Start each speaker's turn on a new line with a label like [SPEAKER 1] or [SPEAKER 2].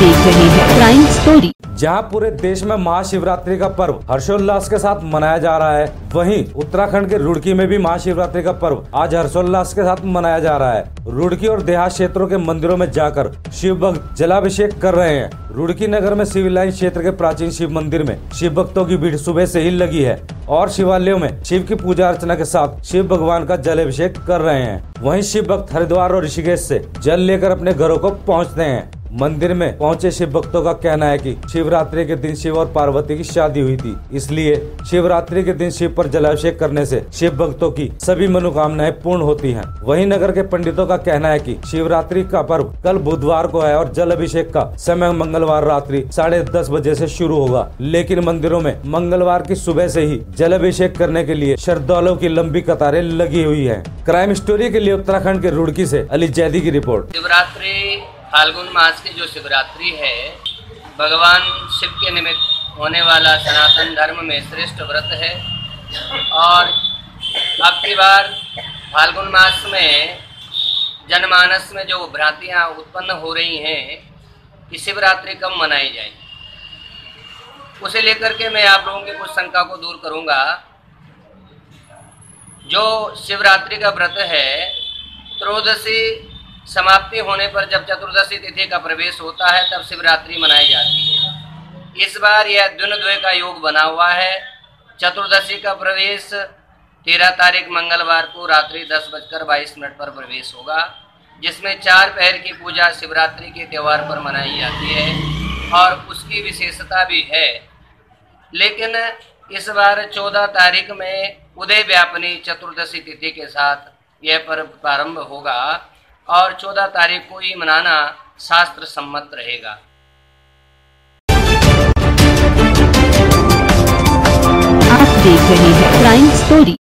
[SPEAKER 1] देख रहे हैं। क्राइम स्टोरी
[SPEAKER 2] जहाँ पूरे देश में महाशिवरात्रि का पर्व हर्षोल्लास के साथ मनाया जा रहा है, वहीं उत्तराखंड के रुड़की में भी महाशिवरात्रि का पर्व आज हर्षोल्लास के साथ मनाया जा रहा है। रुड़की और देहात क्षेत्रों के मंदिरों में जाकर शिव भक्त जलाभिषेक कर रहे हैं। रुड़की नगर में सिविल लाइन क्षेत्र के प्राचीन शिव मंदिर में शिव भक्तों की भीड़ सुबह से ही लगी है और शिवालयों में शिव की पूजा अर्चना के साथ शिव भगवान का जल अभिषेक कर रहे हैं। वहीं शिव भक्त हरिद्वार और ऋषिकेश से जल लेकर अपने घरों को पहुँचते हैं। मंदिर में पहुँचे शिव भक्तों का कहना है कि शिवरात्रि के दिन शिव और पार्वती की शादी हुई थी। इसलिए शिवरात्रि के दिन शिव पर जलाभिषेक करने से शिव भक्तों की सभी मनोकामनाएँ पूर्ण होती हैं। वहीं नगर के पंडितों का कहना है कि शिवरात्रि का पर्व कल बुधवार को है और जल अभिषेक का समय मंगलवार रात्रि साढ़े दस बजे से शुरू होगा। लेकिन मंदिरों में मंगलवार की सुबह से ही जल अभिषेक करने के लिए श्रद्धालुओं की लंबी कतारें लगी हुई है। क्राइम स्टोरी के लिए उत्तराखंड के रुड़की से अली जैदी की रिपोर्ट।
[SPEAKER 3] शिवरात्रि फाल्गुन मास की जो शिवरात्रि है, भगवान शिव के निमित्त होने वाला सनातन धर्म में श्रेष्ठ व्रत है। और अब की बार फाल्गुन मास में जनमानस में जो भ्रांतियाँ उत्पन्न हो रही हैं, कि शिवरात्रि कब मनाई जाए उसे लेकर के मैं आप लोगों की कुछ शंका को दूर करूँगा। जो शिवरात्रि का व्रत है, त्रयोदशी समाप्ति होने पर जब चतुर्दशी तिथि का प्रवेश होता है, तब शिवरात्रि मनाई जाती है। इस बार यह दिन द्वय का योग बना हुआ है। चतुर्दशी का प्रवेश तेरह तारीख मंगलवार को रात्रि दस बजकर बाईस मिनट पर प्रवेश होगा, जिसमें चार पहर की पूजा शिवरात्रि के त्यौहार पर मनाई जाती है और उसकी विशेषता भी है। लेकिन इस बार चौदह तारीख में उदय व्यापनी चतुर्दशी तिथि के साथ यह पर्व प्रारंभ होगा। और चौदह तारीख को ही मनाना शास्त्र सम्मत रहेगा।
[SPEAKER 1] आप देख रहे हैं क्राइम स्टोरी